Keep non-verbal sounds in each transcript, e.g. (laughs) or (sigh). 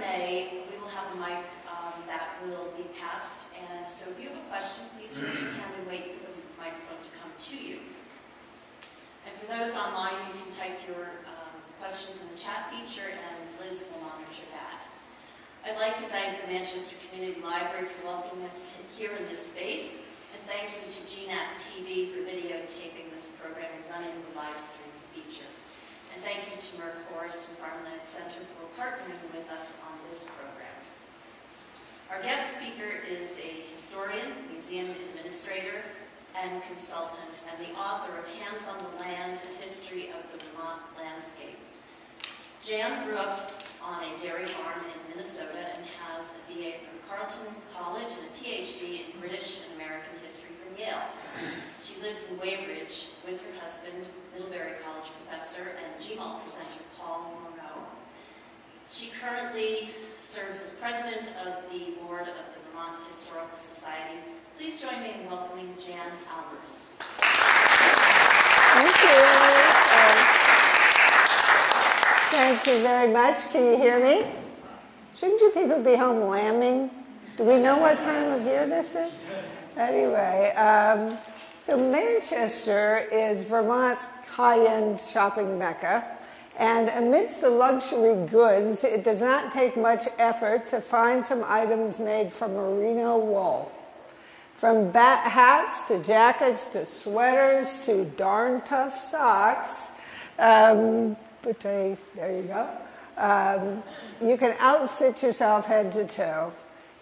Q&A, we will have a mic um, that will be passed, and so if you have a question, please raise your hand and wait for the microphone to come to you. And for those online, you can type your questions in the chat feature, and Liz will monitor that. I'd like to thank the Manchester Community Library for welcoming us here in this space, and thank you to GNAT TV for videotaping this program and running the live stream feature. And thank you to Merck Forest and Farmland Center for partnering with us on this program. Our guest speaker is a historian, museum administrator, and consultant, and the author of Hands on the Land, A History of the Vermont Landscape. Jan grew up on a dairy farm in Minnesota and has a BA from Carleton College and a PhD in British and American history from Yale. She lives in Weybridge with her husband, Middlebury College professor and GMALL presenter Paul Monroe. She currently serves as president of the board of the Vermont Historical Society. Please join me in welcoming Jan Albers. Thank you. Thank you very much. Can you hear me? Shouldn't you people be home lambing? Do we know what time of year this is? Anyway, um, so Manchester is Vermont's high-end shopping mecca. And amidst the luxury goods, it does not take much effort to find some items made from merino wool. From bat hats to jackets to sweaters to darn tough socks, um, but there you go. Um, you can outfit yourself head to toe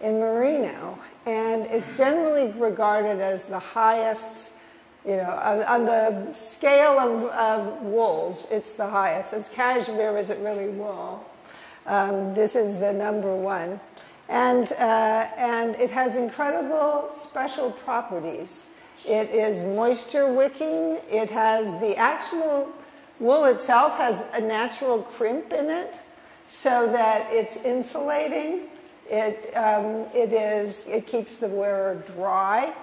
in merino, and it's generally regarded as the highest, you know, on, on the scale of, of, wools, it's the highest. It's cashmere, is it really wool? Um, this is the number one. And, uh, and it has incredible special properties. It is moisture wicking. It has the actual Wool itself has a natural crimp in it so that it's insulating. It, um, it, is, it keeps the wearer dry.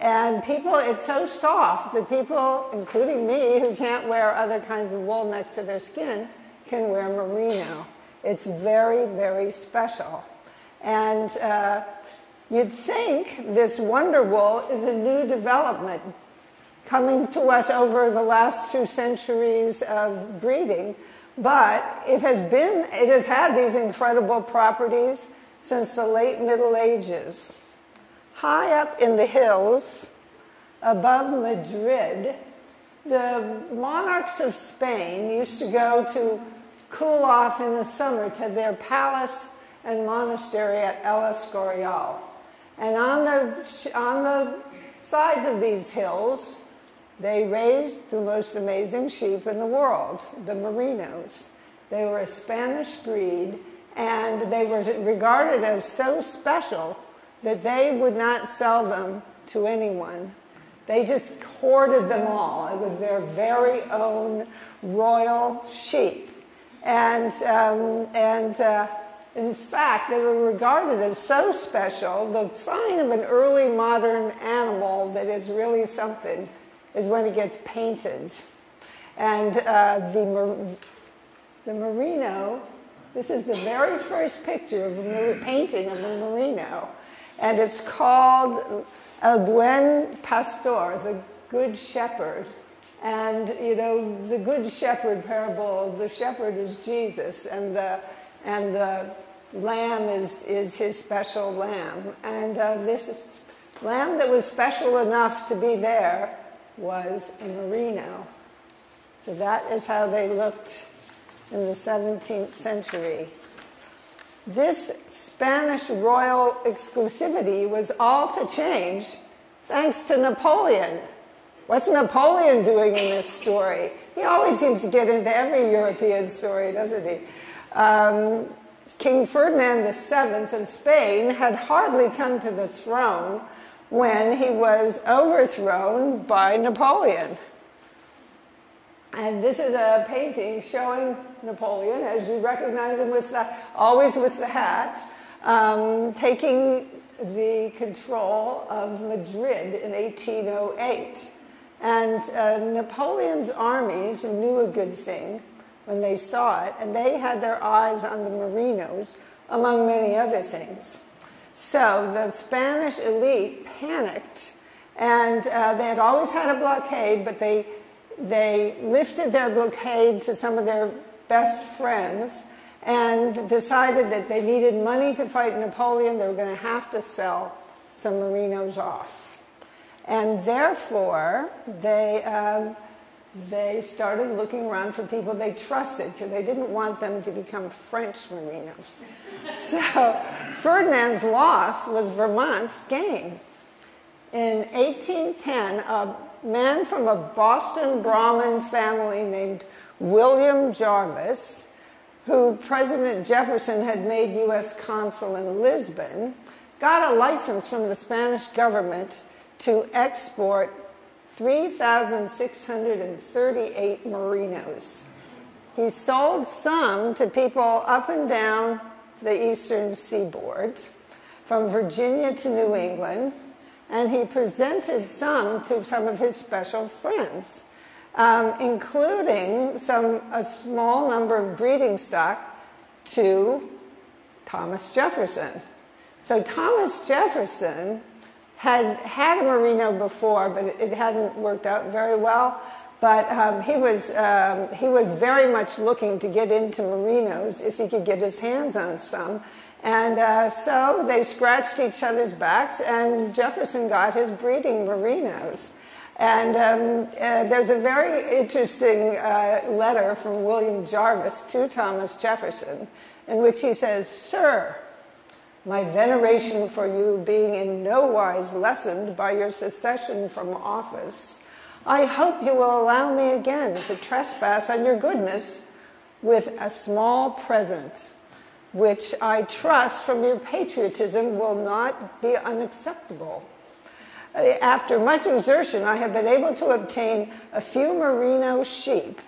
And people, it's so soft that people, including me, who can't wear other kinds of wool next to their skin, can wear merino. It's very, very special. And uh, you'd think this wonder wool is a new development coming to us over the last two centuries of breeding, but it has been, it has had these incredible properties since the late Middle Ages. High up in the hills above Madrid, the monarchs of Spain used to go to cool off in the summer to their palace and monastery at El Escorial. And on the, on the sides of these hills they raised the most amazing sheep in the world, the merinos. They were a Spanish breed, and they were regarded as so special that they would not sell them to anyone. They just hoarded them all. It was their very own royal sheep. And, um, and uh, in fact, they were regarded as so special. The sign of an early modern animal that is really something is when it gets painted. And uh, the, the merino, this is the very first picture of a painting of a merino. And it's called El Buen Pastor, the Good Shepherd. And, you know, the Good Shepherd parable, the shepherd is Jesus, and the, and the lamb is, is his special lamb. And uh, this lamb that was special enough to be there was a merino. So that is how they looked in the 17th century. This Spanish royal exclusivity was all to change thanks to Napoleon. What's Napoleon doing in this story? He always seems to get into every European story, doesn't he? Um, King Ferdinand VII of Spain had hardly come to the throne when he was overthrown by Napoleon. And this is a painting showing Napoleon, as you recognize him with the, always with the hat, um, taking the control of Madrid in 1808. And uh, Napoleon's armies knew a good thing when they saw it, and they had their eyes on the merinos, among many other things. So the Spanish elite panicked, and uh, they had always had a blockade, but they, they lifted their blockade to some of their best friends and decided that they needed money to fight Napoleon. They were going to have to sell some merinos off. And therefore, they, um, they started looking around for people they trusted because they didn't want them to become French merinos. (laughs) so Ferdinand's loss was Vermont's gain. In 1810, a man from a Boston Brahmin family named William Jarvis, who President Jefferson had made U.S. consul in Lisbon, got a license from the Spanish government to export 3,638 merinos. He sold some to people up and down the eastern seaboard, from Virginia to New England, and he presented some to some of his special friends, um, including some a small number of breeding stock to Thomas Jefferson. So Thomas Jefferson had had a merino before, but it hadn't worked out very well. But um, he, was, um, he was very much looking to get into merinos if he could get his hands on some. And uh, so they scratched each other's backs, and Jefferson got his breeding merinos. And um, uh, there's a very interesting uh, letter from William Jarvis to Thomas Jefferson in which he says, Sir, my veneration for you being in no wise lessened by your secession from office, I hope you will allow me again to trespass on your goodness with a small present, which I trust from your patriotism will not be unacceptable. After much exertion, I have been able to obtain a few merino sheep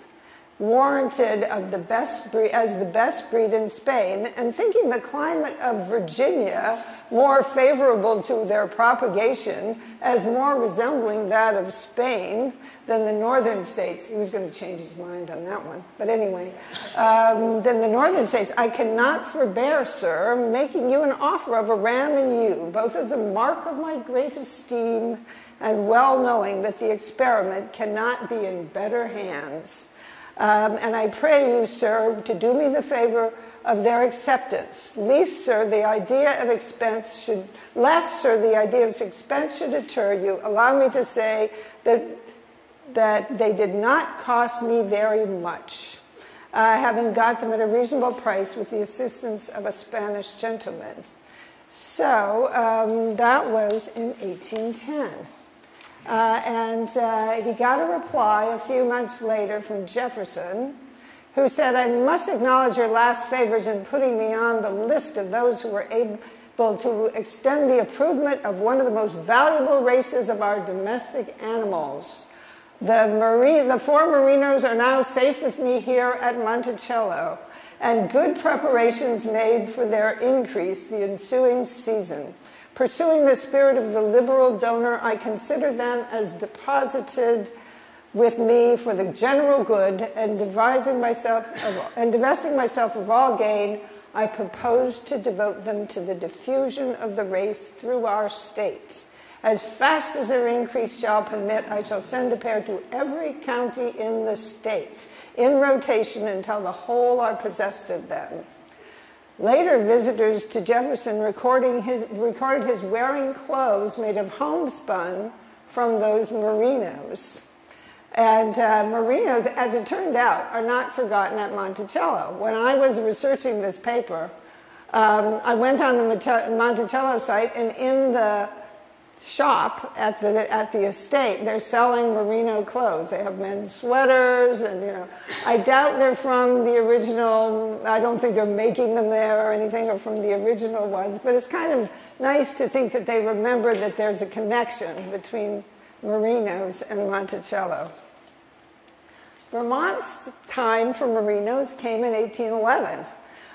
warranted of the best as the best breed in Spain, and thinking the climate of Virginia more favorable to their propagation as more resembling that of Spain than the northern states. He was going to change his mind on that one. But anyway, um, than the northern states. I cannot forbear, sir, making you an offer of a ram and ewe, both as a mark of my great esteem and well knowing that the experiment cannot be in better hands. Um, and I pray you, sir, to do me the favor of their acceptance. Least, sir, the idea of expense should, less, sir, the idea of expense should deter you. Allow me to say that, that they did not cost me very much, uh, having got them at a reasonable price with the assistance of a Spanish gentleman. So um, that was in 1810. Uh, and uh, he got a reply a few months later from Jefferson, who said, I must acknowledge your last favors in putting me on the list of those who were able to extend the improvement of one of the most valuable races of our domestic animals. The, marine, the four merinos are now safe with me here at Monticello, and good preparations made for their increase the ensuing season Pursuing the spirit of the liberal donor, I consider them as deposited with me for the general good and devising myself of, and divesting myself of all gain, I propose to devote them to the diffusion of the race through our state. As fast as their increase shall permit, I shall send a pair to every county in the state, in rotation until the whole are possessed of them. Later visitors to Jefferson recording his, recorded his wearing clothes made of homespun from those merinos. And uh, merinos, as it turned out, are not forgotten at Monticello. When I was researching this paper, um, I went on the Monticello site, and in the shop at the at the estate. They're selling merino clothes. They have men's sweaters, and you know, I doubt they're from the original. I don't think they're making them there or anything, or from the original ones. But it's kind of nice to think that they remember that there's a connection between merinos and Monticello. Vermont's time for merinos came in 1811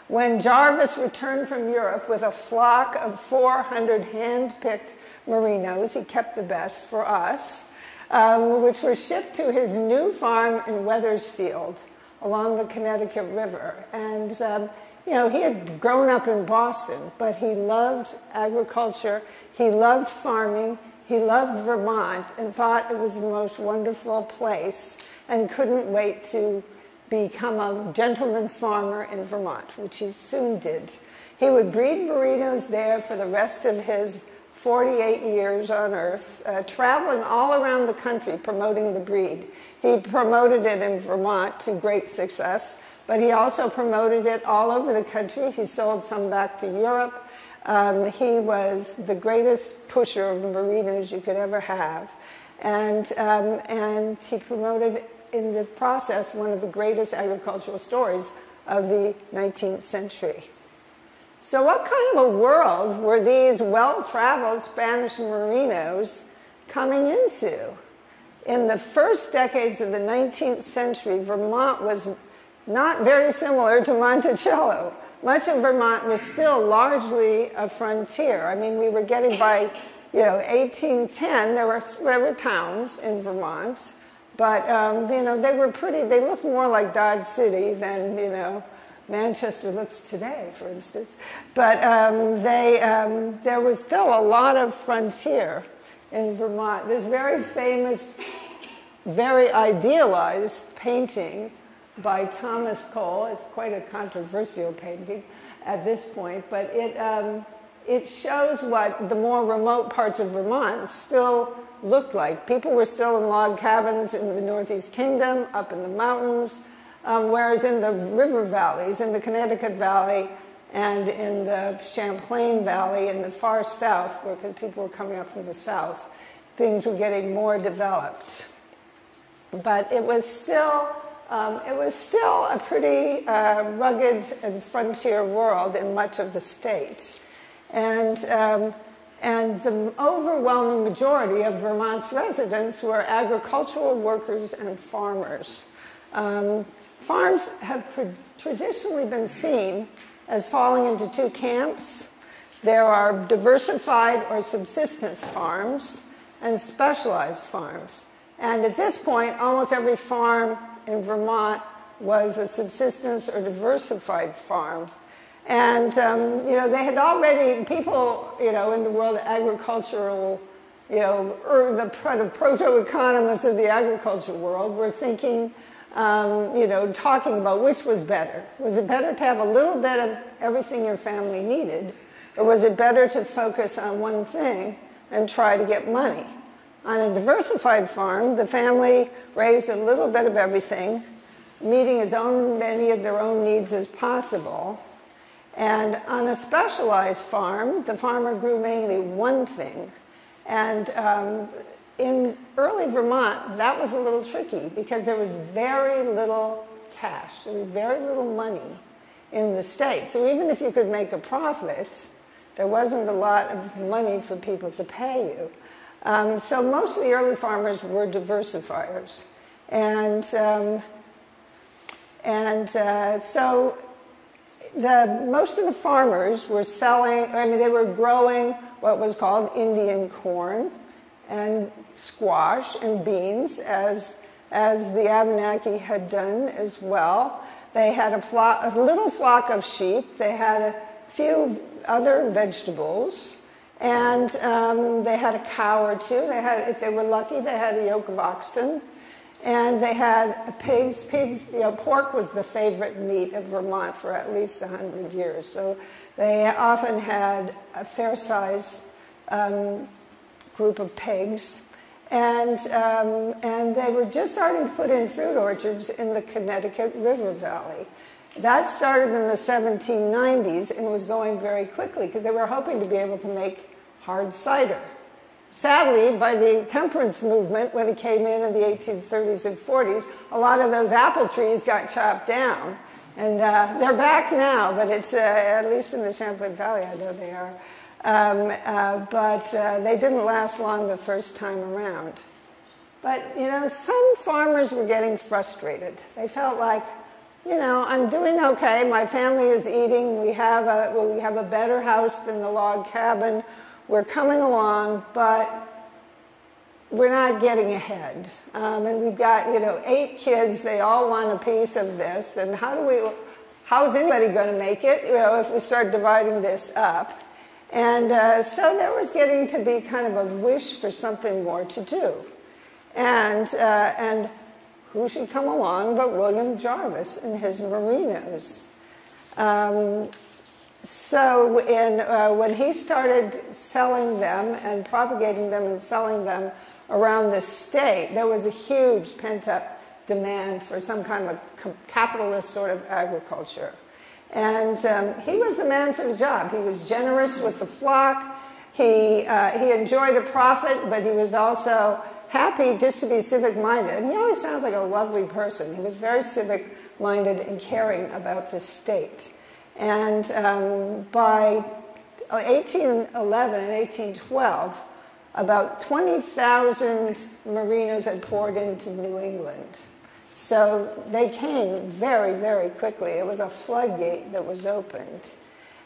when Jarvis returned from Europe with a flock of 400 hand-picked merinos. He kept the best for us, um, which were shipped to his new farm in Wethersfield along the Connecticut River. And, um, you know, he had grown up in Boston, but he loved agriculture, he loved farming, he loved Vermont, and thought it was the most wonderful place and couldn't wait to become a gentleman farmer in Vermont, which he soon did. He would breed merinos there for the rest of his 48 years on Earth, uh, traveling all around the country promoting the breed. He promoted it in Vermont to great success, but he also promoted it all over the country. He sold some back to Europe. Um, he was the greatest pusher of merinos you could ever have. And, um, and he promoted in the process one of the greatest agricultural stories of the 19th century. So, what kind of a world were these well traveled Spanish merinos coming into? In the first decades of the 19th century, Vermont was not very similar to Monticello. Much of Vermont was still largely a frontier. I mean, we were getting by, you know, 1810, there were, there were towns in Vermont, but, um, you know, they were pretty, they looked more like Dodge City than, you know, Manchester looks today, for instance. But um, they, um, there was still a lot of frontier in Vermont. This very famous, very idealized painting by Thomas Cole. It's quite a controversial painting at this point, but it, um, it shows what the more remote parts of Vermont still looked like. People were still in log cabins in the Northeast Kingdom, up in the mountains. Um, whereas in the river valleys, in the Connecticut Valley and in the Champlain Valley in the far south, because people were coming up from the south, things were getting more developed. But it was still, um, it was still a pretty uh, rugged and frontier world in much of the state. And, um, and the overwhelming majority of Vermont's residents were agricultural workers and farmers. Um, Farms have traditionally been seen as falling into two camps. There are diversified or subsistence farms and specialized farms. And at this point, almost every farm in Vermont was a subsistence or diversified farm. And, um, you know, they had already, people, you know, in the world of agricultural, you know, or the proto-economists of the agriculture world were thinking um, you know, talking about which was better. Was it better to have a little bit of everything your family needed, or was it better to focus on one thing and try to get money? On a diversified farm, the family raised a little bit of everything, meeting as own, many of their own needs as possible. And on a specialized farm, the farmer grew mainly one thing. And um, in early Vermont, that was a little tricky because there was very little cash. There was very little money in the state. So even if you could make a profit, there wasn't a lot of money for people to pay you. Um, so most of the early farmers were diversifiers. And, um, and uh, so the, most of the farmers were selling, I mean, they were growing what was called Indian corn and squash and beans, as, as the Abenaki had done as well. They had a, a little flock of sheep. They had a few other vegetables. And um, they had a cow or two. They had, if they were lucky, they had a yoke of oxen. And they had pigs. Pigs, you know, pork was the favorite meat of Vermont for at least 100 years. So they often had a fair size um, group of pigs. And, um, and they were just starting to put in fruit orchards in the Connecticut River Valley. That started in the 1790s and was going very quickly because they were hoping to be able to make hard cider. Sadly, by the temperance movement, when it came in in the 1830s and 40s, a lot of those apple trees got chopped down. And uh, they're back now, but it's, uh, at least in the Champlain Valley, I know they are. Um, uh, but uh, they didn't last long the first time around. But, you know, some farmers were getting frustrated. They felt like, you know, I'm doing okay. My family is eating. We have a, we have a better house than the log cabin. We're coming along, but we're not getting ahead. Um, and we've got, you know, eight kids. They all want a piece of this. And how do we, how's anybody going to make it, you know, if we start dividing this up? And uh, so there was getting to be kind of a wish for something more to do. And, uh, and who should come along but William Jarvis and his merinos. Um, so in, uh, when he started selling them and propagating them and selling them around the state, there was a huge pent-up demand for some kind of a capitalist sort of agriculture. And um, he was the man for the job. He was generous with the flock. He, uh, he enjoyed a profit, but he was also happy just to be civic minded. And he always sounds like a lovely person. He was very civic minded and caring about the state. And um, by 1811 and 1812, about 20,000 merinos had poured into New England. So they came very, very quickly. It was a floodgate that was opened.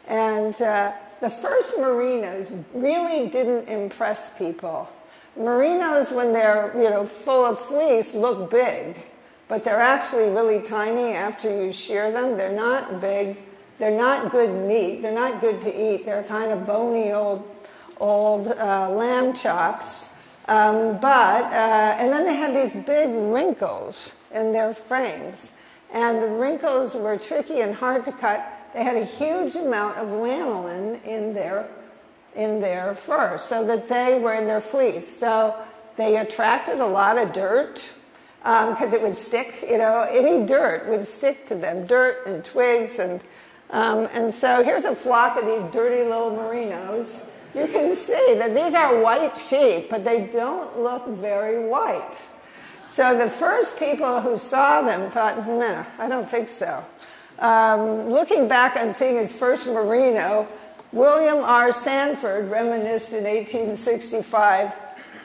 And uh, the first merinos really didn't impress people. Merinos, when they're you know full of fleece, look big, but they're actually really tiny after you shear them. They're not big. They're not good meat. They're not good to eat. They're kind of bony old, old uh, lamb chops. Um, but uh, and then they have these big wrinkles in their frames, and the wrinkles were tricky and hard to cut. They had a huge amount of lanolin in their in their fur, so that they were in their fleece. So they attracted a lot of dirt because um, it would stick. You know, any dirt would stick to them, dirt and twigs and um, and so here's a flock of these dirty little merinos. You can see that these are white sheep, but they don't look very white. So the first people who saw them thought, nah, I don't think so. Um, looking back on seeing his first merino, William R. Sanford reminisced in 1865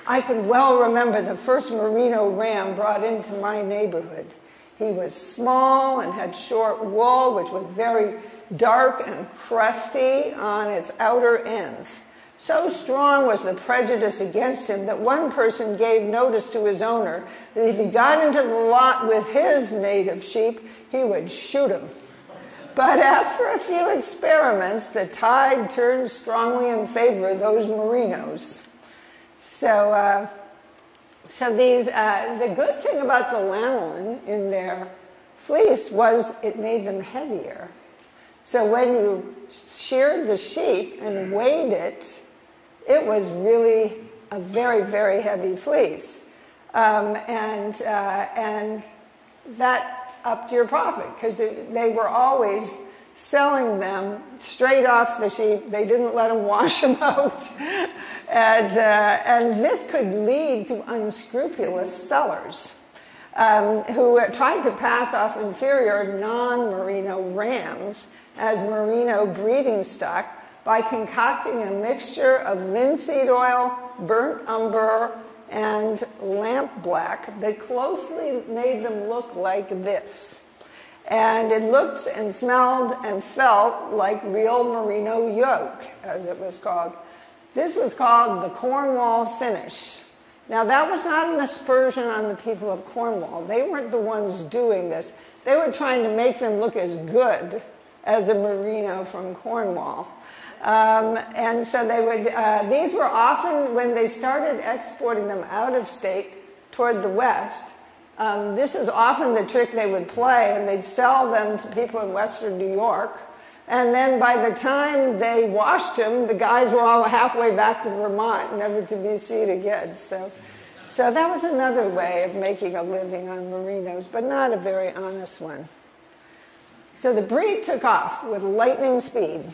I can well remember the first merino ram brought into my neighborhood. He was small and had short wool, which was very dark and crusty on its outer ends. So strong was the prejudice against him that one person gave notice to his owner that if he got into the lot with his native sheep, he would shoot him. But after a few experiments, the tide turned strongly in favor of those merinos. So, uh, so these, uh, the good thing about the lanolin in their fleece was it made them heavier. So when you sheared the sheep and weighed it, it was really a very, very heavy fleece. Um, and, uh, and that upped your profit because they were always selling them straight off the sheep. They didn't let them wash them out. (laughs) and, uh, and this could lead to unscrupulous sellers um, who tried to pass off inferior non merino rams as merino breeding stock by concocting a mixture of linseed oil, burnt umber, and lamp black that closely made them look like this. And it looked and smelled and felt like real merino yolk, as it was called. This was called the Cornwall finish. Now, that was not an aspersion on the people of Cornwall. They weren't the ones doing this. They were trying to make them look as good as a merino from Cornwall. Um, and so they would, uh, these were often, when they started exporting them out of state toward the west, um, this is often the trick they would play, and they'd sell them to people in western New York. And then by the time they washed them, the guys were all halfway back to Vermont, never to be seen again. So, so that was another way of making a living on merinos, but not a very honest one. So the breed took off with lightning speed.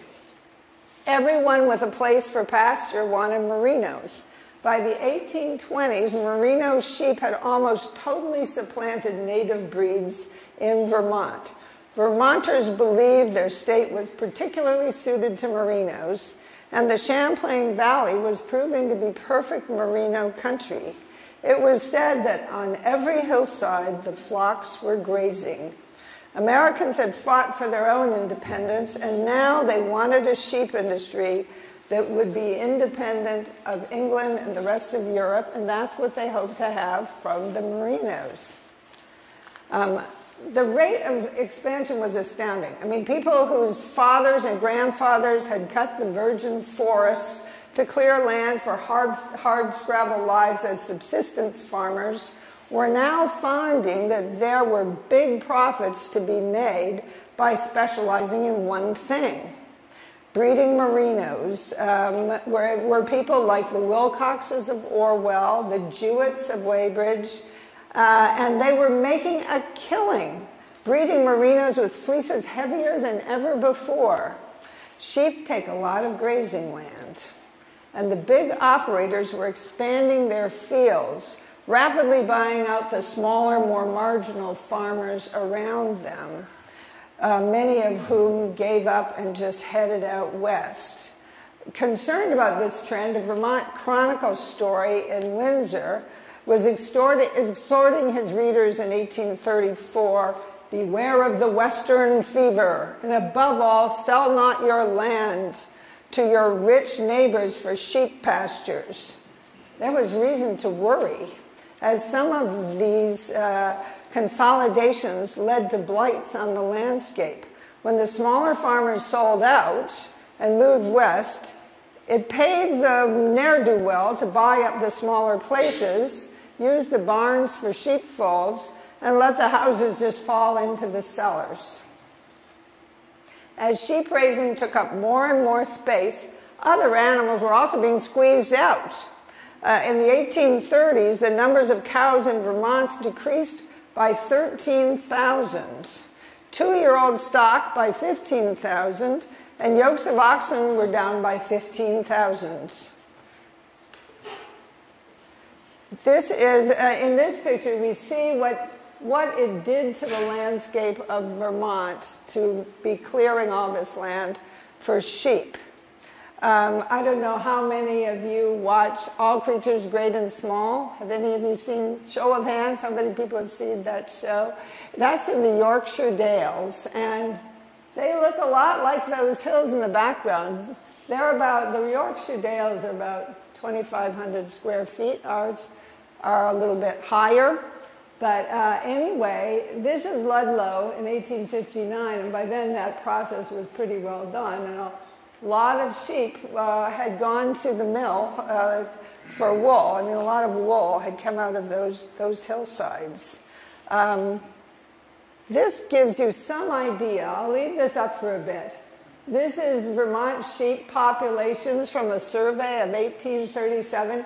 Everyone with a place for pasture wanted merinos. By the 1820s, merino sheep had almost totally supplanted native breeds in Vermont. Vermonters believed their state was particularly suited to merinos, and the Champlain Valley was proving to be perfect merino country. It was said that on every hillside the flocks were grazing. Americans had fought for their own independence, and now they wanted a sheep industry that would be independent of England and the rest of Europe, and that's what they hoped to have from the merinos. Um, the rate of expansion was astounding. I mean, people whose fathers and grandfathers had cut the virgin forests to clear land for hard, hard scrabble lives as subsistence farmers were now finding that there were big profits to be made by specializing in one thing. Breeding merinos um, were, were people like the Wilcoxes of Orwell, the Jewetts of Weybridge, uh, and they were making a killing, breeding merinos with fleeces heavier than ever before. Sheep take a lot of grazing land, and the big operators were expanding their fields rapidly buying out the smaller, more marginal farmers around them, uh, many of whom gave up and just headed out west. Concerned about this trend, a Vermont Chronicle story in Windsor was exhorting his readers in 1834 Beware of the Western fever, and above all, sell not your land to your rich neighbors for sheep pastures. There was reason to worry as some of these uh, consolidations led to blights on the landscape. When the smaller farmers sold out and moved west, it paid the ne'er-do-well to buy up the smaller places, use the barns for sheepfolds, and let the houses just fall into the cellars. As sheep raising took up more and more space, other animals were also being squeezed out. Uh, in the 1830s, the numbers of cows in Vermont decreased by 13,000. Two year old stock by 15,000, and yokes of oxen were down by 15,000. This is, uh, in this picture, we see what, what it did to the landscape of Vermont to be clearing all this land for sheep. Um, I don't know how many of you watch All Creatures Great and Small. Have any of you seen Show of Hands? How many people have seen that show? That's in the Yorkshire Dales, and they look a lot like those hills in the background. They're about, the Yorkshire Dales are about 2,500 square feet. Ours are a little bit higher. But uh, anyway, this is Ludlow in 1859, and by then that process was pretty well done. And I'll a lot of sheep uh, had gone to the mill uh, for wool. I mean, a lot of wool had come out of those, those hillsides. Um, this gives you some idea. I'll leave this up for a bit. This is Vermont sheep populations from a survey of 1837.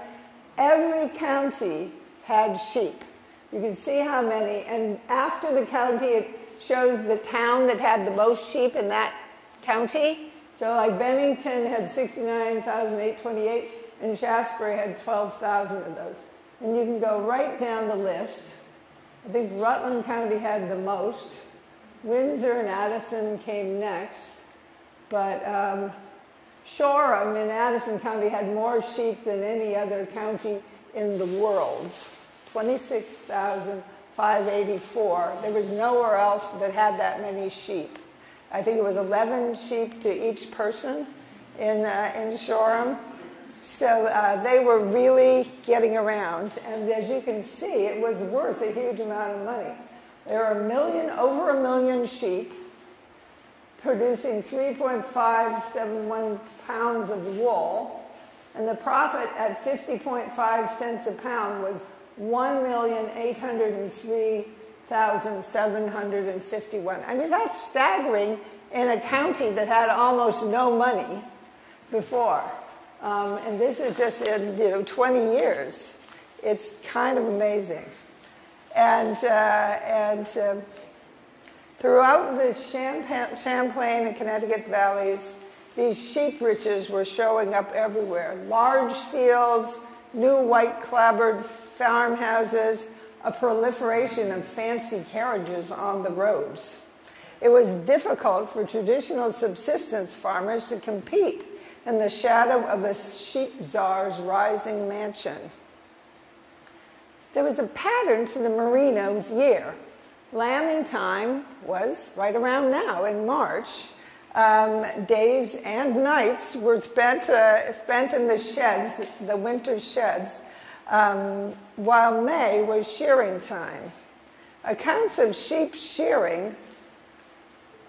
Every county had sheep. You can see how many. And after the county, it shows the town that had the most sheep in that county. So like Bennington had 69,828 and Shaftesbury had 12,000 of those. And you can go right down the list. I think Rutland County had the most. Windsor and Addison came next. But um, Shoreham in Addison County had more sheep than any other county in the world. 26,584. There was nowhere else that had that many sheep. I think it was 11 sheep to each person in, uh, in Shoreham. So uh, they were really getting around, and as you can see, it was worth a huge amount of money. There are a million, over a million sheep producing 3.571 pounds of wool, and the profit at 50.5 cents a pound was 1,803,751. I mean, that's staggering in a county that had almost no money before. Um, and this is just in you know 20 years. It's kind of amazing. And, uh, and uh, throughout the Champlain and Connecticut valleys, these sheep riches were showing up everywhere. Large fields, new white clapboard farmhouses, a proliferation of fancy carriages on the roads. It was difficult for traditional subsistence farmers to compete in the shadow of a sheep czar's rising mansion. There was a pattern to the merino's year. Lambing time was right around now in March. Um, days and nights were spent, uh, spent in the sheds, the winter sheds, um, while May was shearing time. Accounts of sheep shearing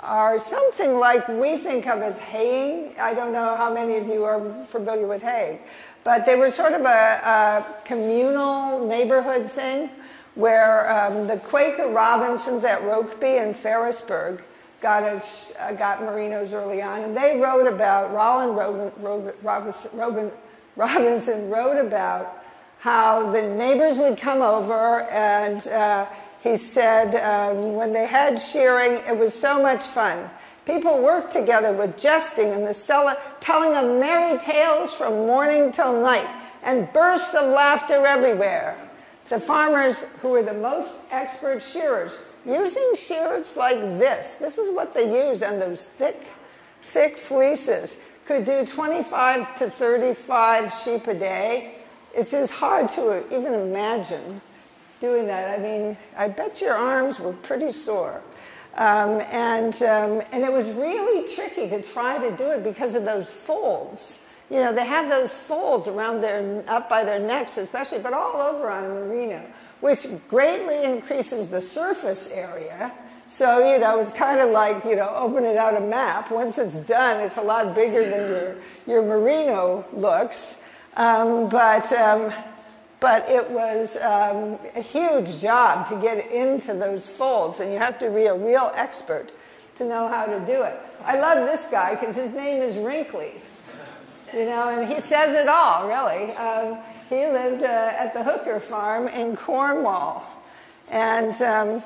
are something like we think of as haying. I don't know how many of you are familiar with hay, but they were sort of a, a communal neighborhood thing where um, the Quaker Robinsons at Rokeby and Ferrisburgh got, us, uh, got merinos early on, and they wrote about, Rowland Robin, Robin, Robinson, (laughs) Robinson wrote about how the neighbors would come over and uh, he said um, when they had shearing, it was so much fun. People worked together with jesting and the cellar, telling of merry tales from morning till night, and bursts of laughter everywhere. The farmers, who were the most expert shearers, using shears like this, this is what they use on those thick, thick fleeces, could do 25 to 35 sheep a day. It's just hard to even imagine doing that. I mean, I bet your arms were pretty sore. Um, and, um, and it was really tricky to try to do it because of those folds. You know, they have those folds around their, up by their necks especially, but all over on merino, which greatly increases the surface area. So, you know, it's kind of like, you know, opening out a map. Once it's done, it's a lot bigger than your, your merino looks. Um, but, um, but it was um, a huge job to get into those folds, and you have to be a real expert to know how to do it. I love this guy because his name is Wrinkly, you know, and he says it all, really. Um, he lived uh, at the Hooker farm in Cornwall, and um,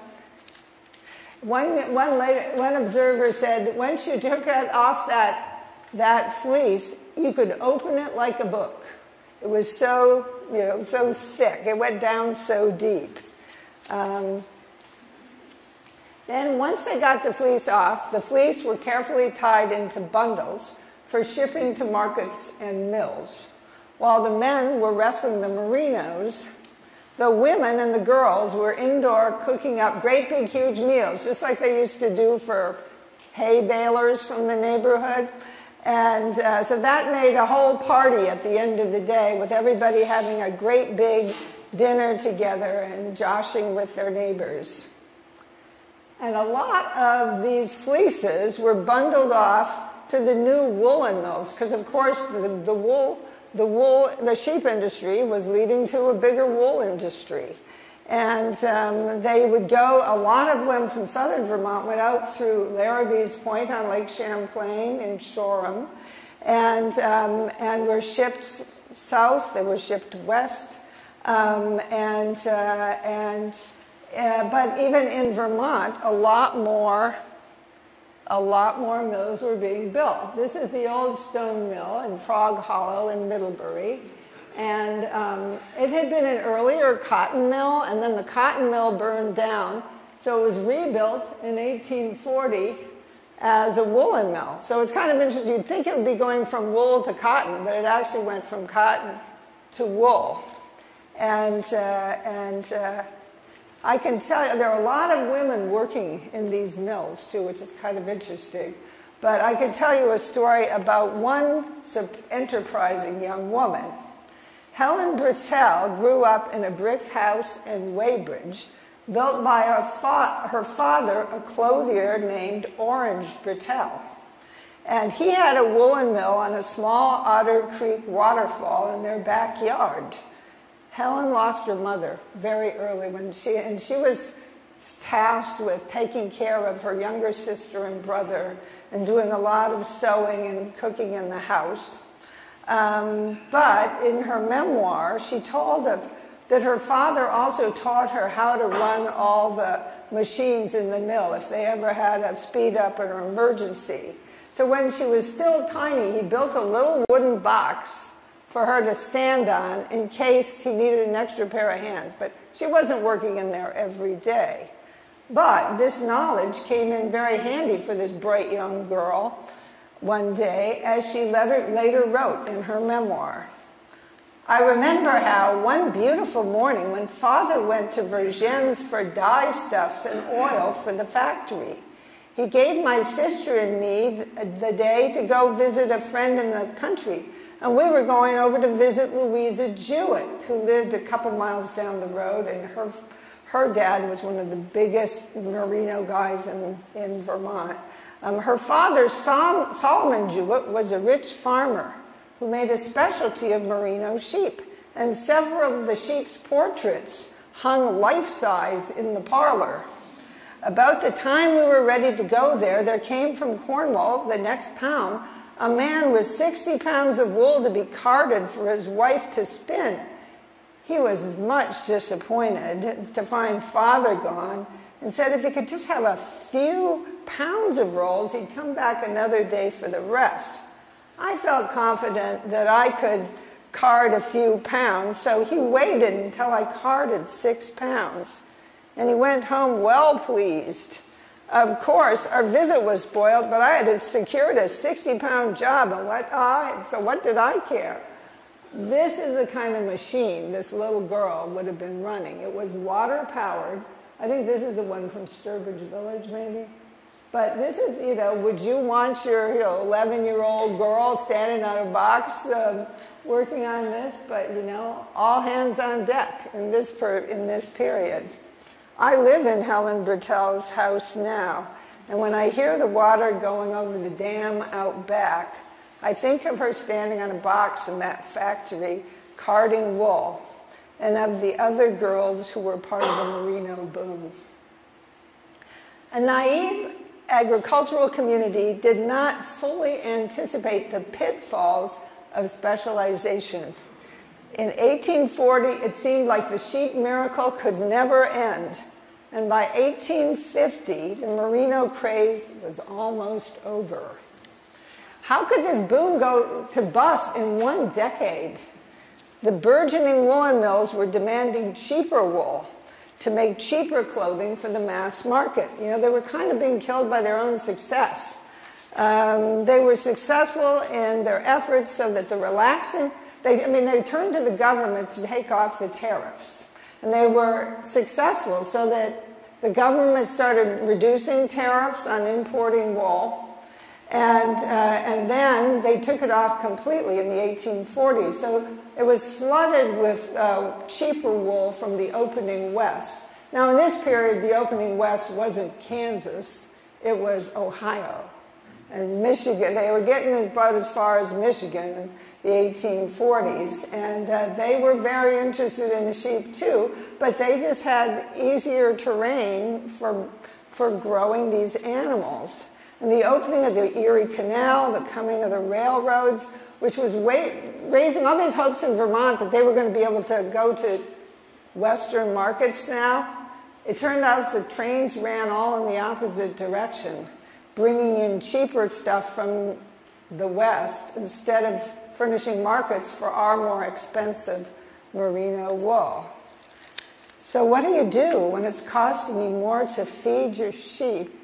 one, one, later, one observer said, once you took it off that, that fleece, you could open it like a book. It was so, you know, so thick. It went down so deep. Um, then once they got the fleece off, the fleece were carefully tied into bundles for shipping to markets and mills. While the men were wrestling the merinos, the women and the girls were indoor cooking up great big huge meals, just like they used to do for hay balers from the neighborhood. And uh, so that made a whole party at the end of the day with everybody having a great big dinner together and joshing with their neighbors. And a lot of these fleeces were bundled off to the new woolen mills because, of course, the, the wool, the wool, the sheep industry was leading to a bigger wool industry. And um, they would go, a lot of them from southern Vermont went out through Larrabee's Point on Lake Champlain in Shoreham and, um, and were shipped south, they were shipped west. Um, and, uh, and, uh, but even in Vermont, a lot more, a lot more mills were being built. This is the old stone mill in Frog Hollow in Middlebury. And um, it had been an earlier cotton mill, and then the cotton mill burned down. So it was rebuilt in 1840 as a woolen mill. So it's kind of interesting. You'd think it would be going from wool to cotton, but it actually went from cotton to wool. And, uh, and uh, I can tell you, there are a lot of women working in these mills too, which is kind of interesting. but I can tell you a story about one enterprising young woman. Helen Brittell grew up in a brick house in Weybridge, built by her, fa- her father, a clothier named Orange Brittell. And he had a woolen mill on a small Otter Creek waterfall in their backyard. Helen lost her mother very early when she, and she was tasked with taking care of her younger sister and brother and doing a lot of sewing and cooking in the house. Um, but in her memoir, she told of, that her father also taught her how to run all the machines in the mill if they ever had a speed up or an emergency. So when she was still tiny, he built a little wooden box for her to stand on in case he needed an extra pair of hands. But she wasn't working in there every day. But this knowledge came in very handy for this bright young girl one day, as she later wrote in her memoir. I remember how one beautiful morning when father went to Vergennes for dye stuffs and oil for the factory, he gave my sister and me the day to go visit a friend in the country. And we were going over to visit Louisa Jewett, who lived a couple miles down the road, and her, her dad was one of the biggest merino guys in, in Vermont. Um, her father, Sol- Solomon Jewett, was a rich farmer who made a specialty of merino sheep. And several of the sheep's portraits hung life size in the parlor. About the time we were ready to go there, there came from Cornwall, the next town, a man with 60 pounds of wool to be carded for his wife to spin. He was much disappointed to find father gone and said if he could just have a few pounds of rolls, he'd come back another day for the rest. I felt confident that I could card a few pounds, so he waited until I carded six pounds and he went home well pleased. Of course, our visit was spoiled, but I had secured a 60 pound job, and what I, so what did I care? This is the kind of machine this little girl would have been running. It was water powered. I think this is the one from Sturbridge Village, maybe. But this is, you know, would you want your 11 you know, year old girl standing on a box um, working on this? But, you know, all hands on deck in this, per, in this period. I live in Helen Brittell's house now, and when I hear the water going over the dam out back, I think of her standing on a box in that factory carding wool, and of the other girls who were part of the merino boom. A naive agricultural community did not fully anticipate the pitfalls of specialization. In 1840, it seemed like the sheep miracle could never end. And by 1850, the merino craze was almost over. How could this boom go to bust in one decade? The burgeoning woolen mills were demanding cheaper wool to make cheaper clothing for the mass market. You know, they were kind of being killed by their own success. Um, they were successful in their efforts so that the relaxing, they, I mean, they turned to the government to take off the tariffs. And they were successful so that the government started reducing tariffs on importing wool. And, uh, and then they took it off completely in the 1840s. So it was flooded with uh, cheaper wool from the opening West. Now, in this period, the opening West wasn't Kansas, it was Ohio and Michigan. They were getting about as far as Michigan in the 1840s. And uh, they were very interested in sheep too, but they just had easier terrain for, for growing these animals. And the opening of the Erie Canal, the coming of the railroads, which was raising all these hopes in Vermont that they were going to be able to go to Western markets now. It turned out the trains ran all in the opposite direction, bringing in cheaper stuff from the West instead of furnishing markets for our more expensive merino wool. So, what do you do when it's costing you more to feed your sheep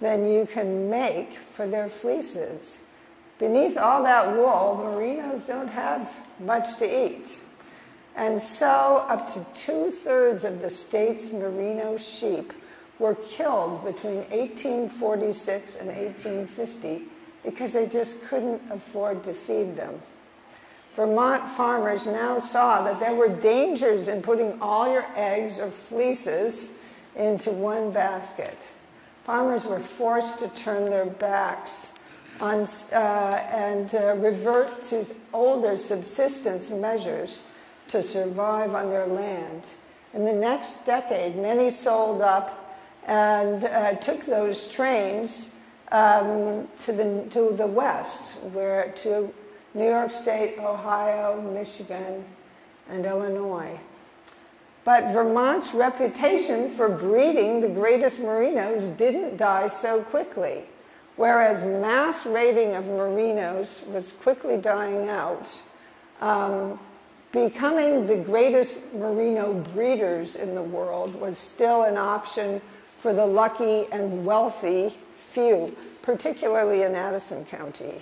than you can make for their fleeces? Beneath all that wool, merinos don't have much to eat. And so, up to two thirds of the state's merino sheep were killed between 1846 and 1850 because they just couldn't afford to feed them. Vermont farmers now saw that there were dangers in putting all your eggs or fleeces into one basket. Farmers were forced to turn their backs on, uh, and uh, revert to older subsistence measures to survive on their land. In the next decade, many sold up and uh, took those trains um, to, the, to the west, where to New York State, Ohio, Michigan, and Illinois. But Vermont's reputation for breeding the greatest merinos didn't die so quickly. Whereas mass raiding of merinos was quickly dying out, um, becoming the greatest merino breeders in the world was still an option for the lucky and wealthy few, particularly in Addison County.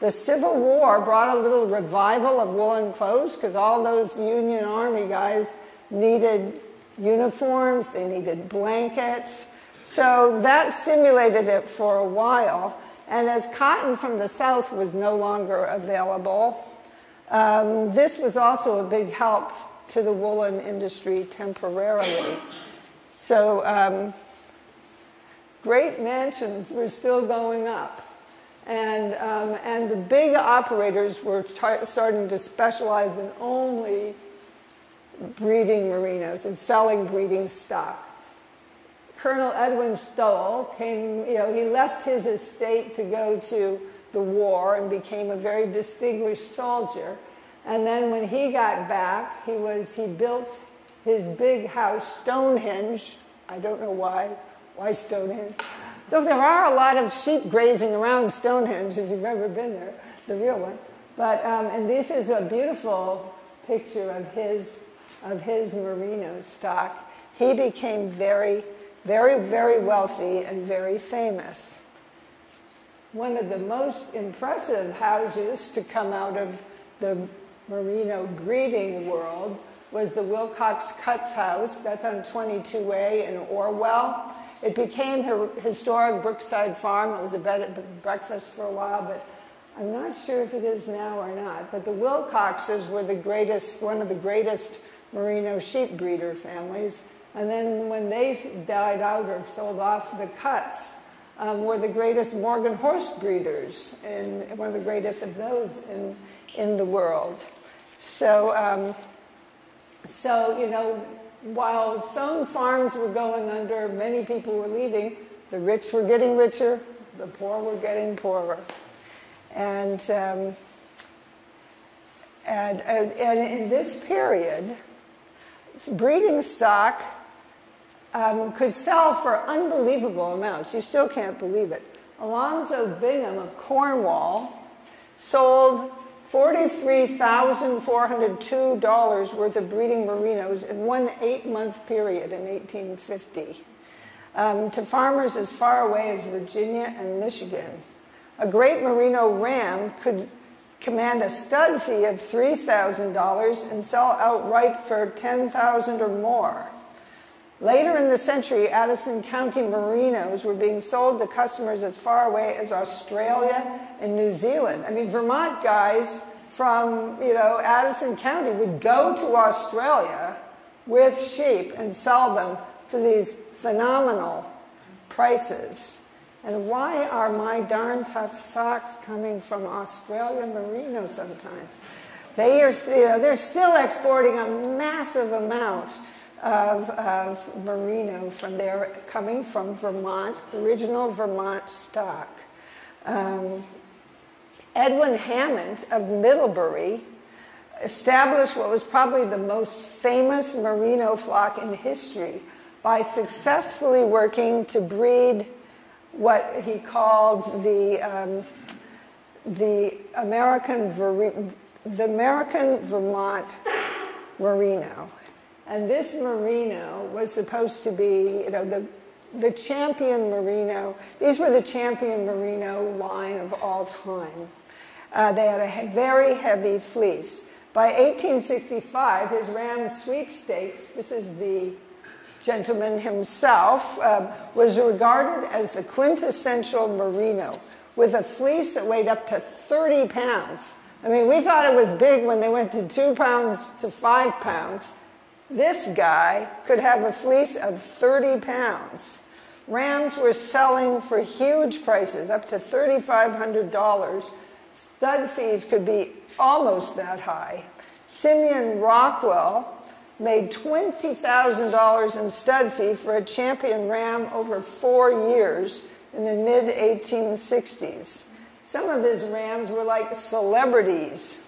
The Civil War brought a little revival of woolen clothes because all those Union Army guys needed uniforms, they needed blankets. So that stimulated it for a while. And as cotton from the South was no longer available, um, this was also a big help to the woolen industry temporarily. So um, great mansions were still going up. And, um, and the big operators were starting to specialize in only breeding merinos and selling breeding stock. Colonel Edwin Stowell came, you know, he left his estate to go to the war and became a very distinguished soldier. And then when he got back, he was, he built his big house, Stonehenge. I don't know why, why Stonehenge? Though there are a lot of sheep grazing around Stonehenge, if you've ever been there, the real one. But, um, and this is a beautiful picture of his, of his merino stock. He became very, very, very wealthy and very famous. One of the most impressive houses to come out of the merino breeding world was the Wilcox Cutts House. That's on 22A in Orwell. It became her historic Brookside Farm. It was a bed and breakfast for a while, but I'm not sure if it is now or not. But the Wilcoxes were the greatest, one of the greatest merino sheep breeder families. And then when they died out or sold off, the Cutts um, were the greatest Morgan horse breeders, and one of the greatest of those in, in the world. So, um, so you know, while some farms were going under, many people were leaving, the rich were getting richer, the poor were getting poorer. And, um, and, and, and, in this period, it's breeding stock um, could sell for unbelievable amounts. You still can't believe it. Alonzo Bingham of Cornwall sold $43,402 worth of breeding merinos in one eight month period in 1850 um, to farmers as far away as Virginia and Michigan. A great merino ram could command a stud fee of $3,000 and sell outright for 10,000 or more. Later in the century, Addison County merinos were being sold to customers as far away as Australia and New Zealand. I mean, Vermont guys from, you know, Addison County would go to Australia with sheep and sell them for these phenomenal prices. And why are my darn tough socks coming from Australia merino sometimes? They are, you know, they're still exporting a massive amount of, of merino from there, coming from Vermont, original Vermont stock. Um, Edwin Hammond of Middlebury established what was probably the most famous merino flock in history by successfully working to breed what he called the, um, the, American, Ver the American Vermont merino. And this merino was supposed to be, you know, the, the champion merino. These were the champion merino line of all time. Uh, they had a very heavy fleece. By 1865, his ram sweepstakes, this is the gentleman himself, um, was regarded as the quintessential merino with a fleece that weighed up to 30 pounds. I mean, we thought it was big when they went to two pounds to five pounds. This guy could have a fleece of 30 pounds. Rams were selling for huge prices, up to $3,500. Stud fees could be almost that high. Simeon Rockwell made $20,000 in stud fee for a champion ram over four years in the mid 1860s. Some of his rams were like celebrities,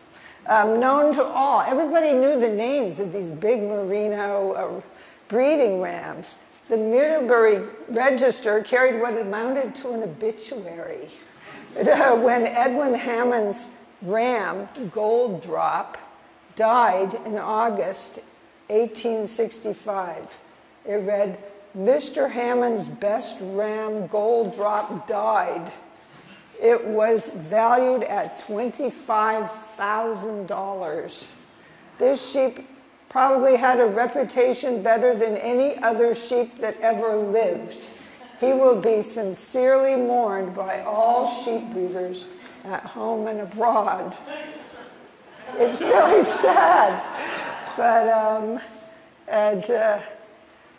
um, known to all. Everybody knew the names of these big merino uh, breeding rams. The Middlebury Register carried what amounted to an obituary. (laughs) Uh, when Edwin Hammond's ram, Gold Drop, died in August 1865, it read, Mr. Hammond's best ram, Gold Drop, died. It was valued at $25,000. This sheep probably had a reputation better than any other sheep that ever lived. He will be sincerely mourned by all sheep breeders at home and abroad. It's really (laughs) sad. But, um, and uh,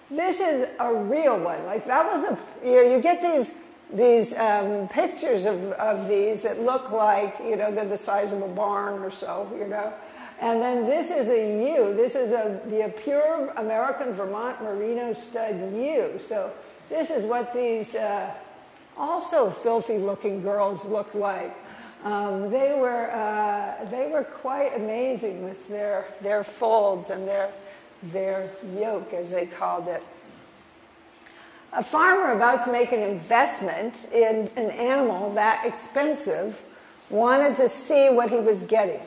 this is a real one. Like, that was a, you, know, you get these, these um, pictures of, of these that look like, you know, they're the size of a barn or so, you know. And then this is a ewe. This is a, the pure American Vermont Merino stud ewe. So this is what these uh, also filthy looking girls look like. Um, they, were, uh, they were quite amazing with their, their folds and their, their yoke, as they called it. A farmer about to make an investment in an animal that expensive wanted to see what he was getting.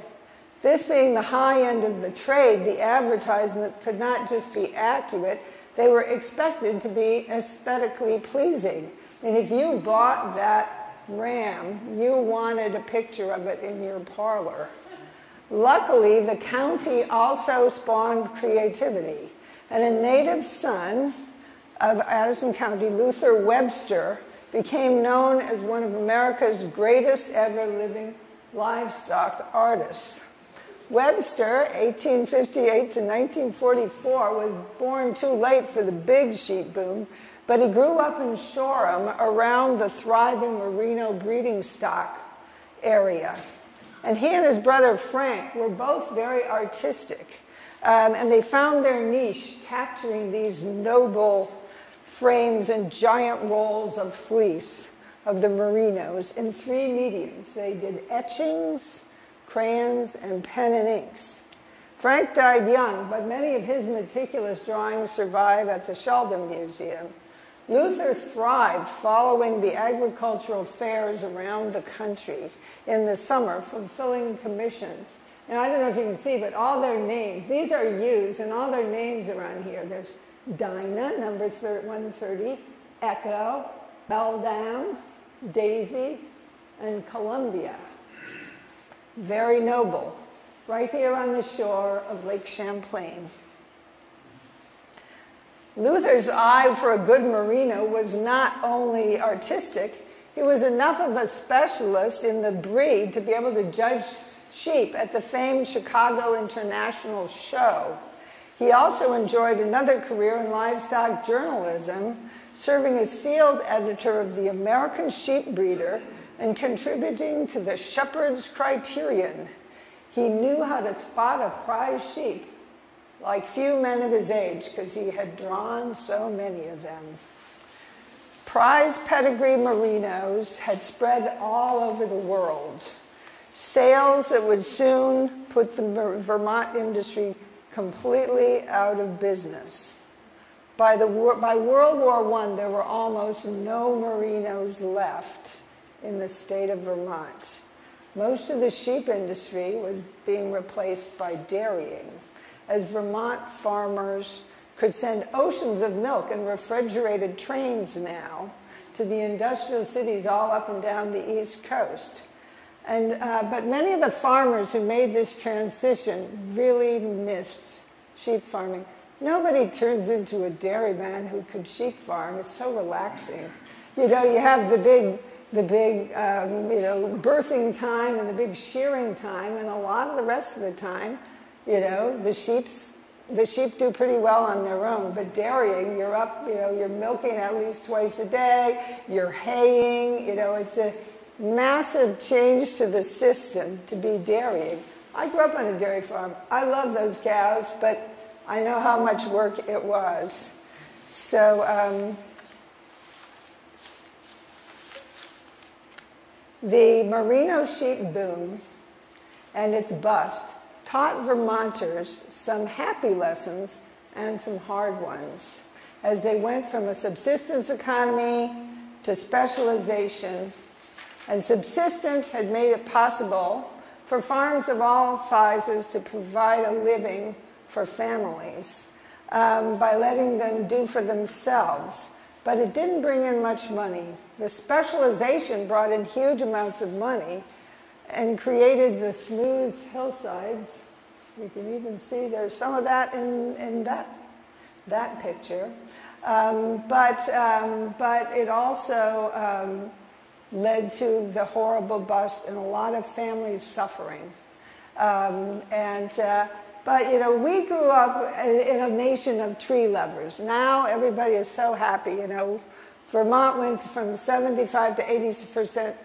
This being the high end of the trade, the advertisement could not just be accurate, they were expected to be aesthetically pleasing. And if you bought that ram, you wanted a picture of it in your parlor. Luckily, the county also spawned creativity, and a native son of Addison County, Luther Webster, became known as one of America's greatest ever living livestock artists. Webster, 1858 to 1944, was born too late for the big sheep boom, but he grew up in Shoreham around the thriving merino breeding stock area. And he and his brother Frank were both very artistic, um, and they found their niche capturing these noble frames and giant rolls of fleece of the merinos in three mediums. They did etchings, crayons, and pen and inks. Frank died young, but many of his meticulous drawings survive at the Sheldon Museum. Luther thrived following the agricultural fairs around the country in the summer, fulfilling commissions. And I don't know if you can see, but all their names, these are used, and all their names around here. There's Dinah, number 130, Echo, Beldam, Daisy, and Columbia very noble, right here on the shore of Lake Champlain. Luther's eye for a good merino was not only artistic, he was enough of a specialist in the breed to be able to judge sheep at the famed Chicago International Show. He also enjoyed another career in livestock journalism, serving as field editor of the American Sheep Breeder and contributing to the shepherd's criterion. He knew how to spot a prize sheep like few men of his age because he had drawn so many of them. Prize pedigree merinos had spread all over the world. Sales that would soon put the Vermont industry completely out of business. By, the, by World War I, there were almost no merinos left in the state of Vermont. Most of the sheep industry was being replaced by dairying, as Vermont farmers could send oceans of milk in refrigerated trains now to the industrial cities all up and down the East Coast. And, uh, but many of the farmers who made this transition really missed sheep farming. nobody turns into a dairyman who could sheep farm. It's so relaxing. You know, you have the big, the big, um, you know, birthing time and the big shearing time, and a lot of the rest of the time, you know, the sheep's the sheep do pretty well on their own, but dairying, you're up, you know, you're milking at least twice a day, you're haying, you know, it's a massive change to the system to be dairying. I grew up on a dairy farm. I love those cows, but I know how much work it was. So, um, the merino sheep boom and its bust taught Vermonters some happy lessons and some hard ones as they went from a subsistence economy to specialization. And subsistence had made it possible for farms of all sizes to provide a living for families um, by letting them do for themselves. But it didn't bring in much money. The specialization brought in huge amounts of money and created the smooth hillsides. You can even see there's some of that in, in that, that picture. Um, but, um, but it also um, led to the horrible bust and a lot of families suffering. Um, and, uh, but, you know, we grew up in a nation of tree lovers. Now everybody is so happy, you know. Vermont went from 75 to 80 percent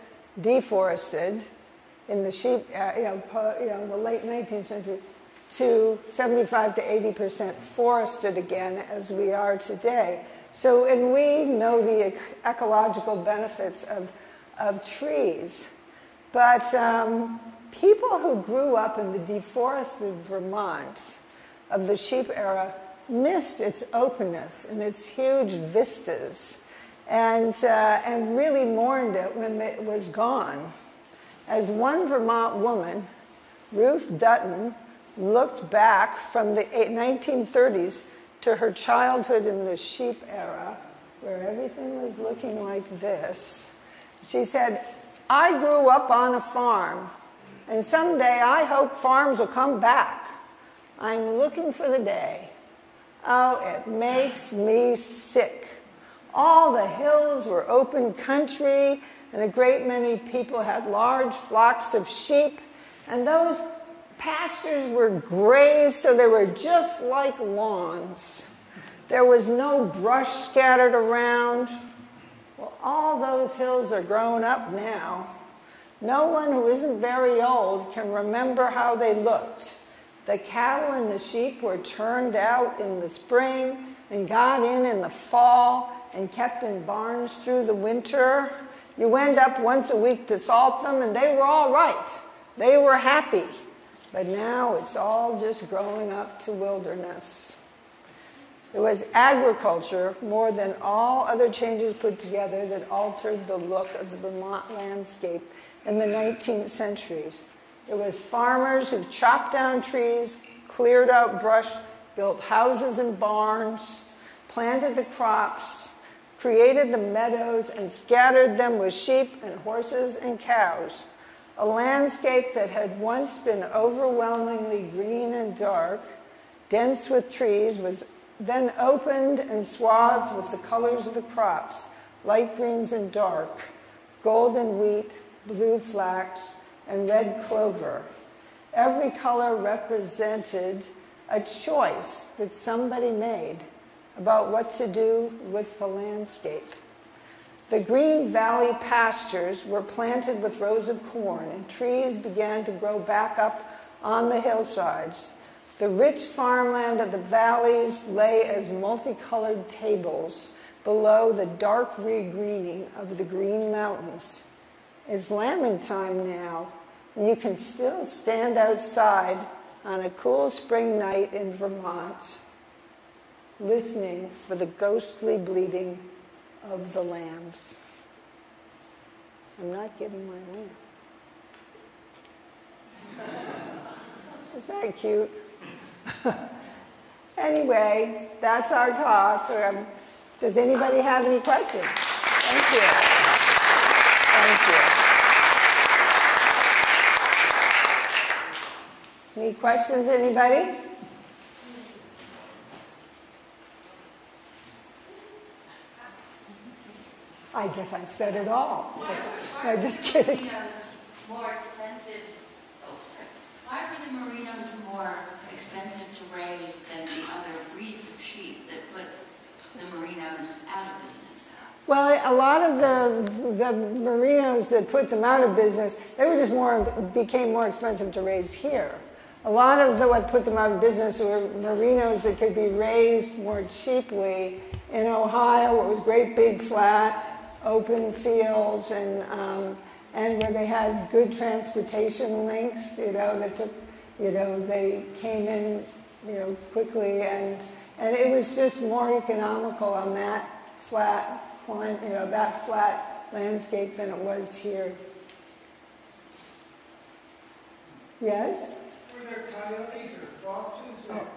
deforested in the sheep, uh, you, know, you know, the late 19th century, to 75 to 80 percent forested again as we are today. So, and we know the ecological benefits of, of trees. But um, people who grew up in the deforested Vermont of the sheep era missed its openness and its huge vistas and, uh, and really mourned it when it was gone. As one Vermont woman, Ruth Dutton, looked back from the 1930s to her childhood in the sheep era, where everything was looking like this, she said, I grew up on a farm, and someday I hope farms will come back. I'm looking for the day. Oh, it makes me sick. All the hills were open country, and a great many people had large flocks of sheep, and those pastures were grazed so they were just like lawns. There was no brush scattered around. Well, all those hills are grown up now. No one who isn't very old can remember how they looked. The cattle and the sheep were turned out in the spring and got in in the fall and kept in barns through the winter. You went up once a week to salt them and they were all right. They were happy. But now it's all just growing up to wilderness. It was agriculture more than all other changes put together that altered the look of the Vermont landscape in the 19th centuries. It was farmers who chopped down trees, cleared out brush, built houses and barns, planted the crops, created the meadows, and scattered them with sheep and horses and cows. A landscape that had once been overwhelmingly green and dark, dense with trees, was then opened and swathed with the colors of the crops, light greens and dark, golden wheat, blue flax, and red clover. Every color represented a choice that somebody made about what to do with the landscape. The Green Valley pastures were planted with rows of corn, and trees began to grow back up on the hillsides. The rich farmland of the valleys lay as multicolored tables below the dark regreening of the green mountains. It's lambing time now, and you can still stand outside on a cool spring night in Vermont, listening for the ghostly bleating of the lambs. I'm not giving my lamb. (laughs) Is that cute? (laughs) anyway, that's our talk. Um, does anybody have any questions? Thank you. Thank you. Any questions, anybody? I guess I said it all. Why, no, just kidding. Why were the merinos more expensive to raise than the other breeds of sheep that put the merinos out of business? Well, a lot of the, the merinos that put them out of business, they were just more, became more expensive to raise here. A lot of the, what put them out of business were merinos that could be raised more cheaply in Ohio, where it was great big flat, open fields, and, um, and where they had good transportation links, you know, that took, you know, they came in, you know, quickly, and, and it was just more economical on that flat you know, that flat landscape than it was here. Yes? Were there coyotes or foxes or?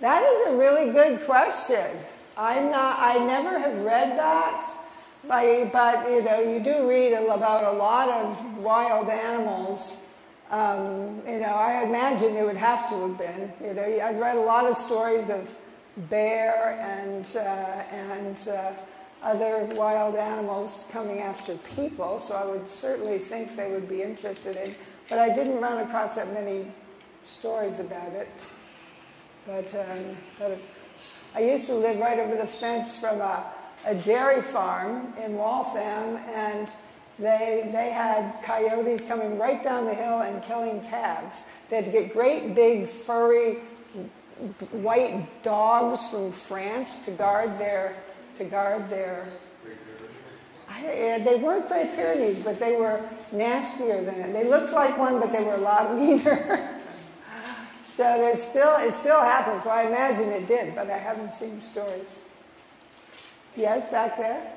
That is a really good question. I'm not, I never have read that, but, but you know, you do read about a lot of wild animals. Um, you know, I imagine it would have to have been. You know, I've read a lot of stories of bear and, uh, and uh, other wild animals coming after people, so I would certainly think they would be interested in, but I didn't run across that many stories about it. But, um, I used to live right over the fence from a, a dairy farm in Waltham, and they, they had coyotes coming right down the hill and killing calves. They had to get great big furry white dogs from France to guard their to guard their. I, they weren't Great Pyrenees, but they were nastier than it. They looked like one, but they were a lot (laughs) meaner. so there's still it still happens. So I imagine it did, but I haven't seen stories. Yes, back there.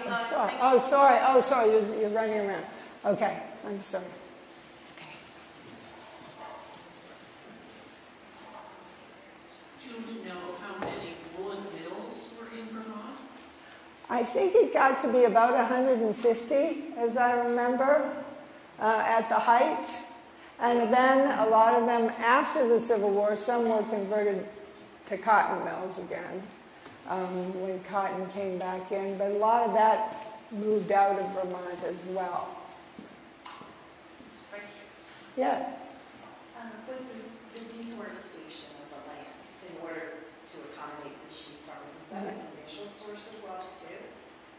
You know, hang I'm sorry. Oh, sorry. Oh, sorry. You're, you're running around. Okay, I'm sorry. It's okay. Do you know how many woolen mills were in Vermont? I think it got to be about 150, as I remember, uh, at the height. And then a lot of them, after the Civil War, some were converted to cotton mills again um, when cotton came back in. But a lot of that moved out of Vermont as well. Right. Yes. Uh, Was the the deforestation of the land in order to accommodate the sheep farming, was that an initial source of wealth too?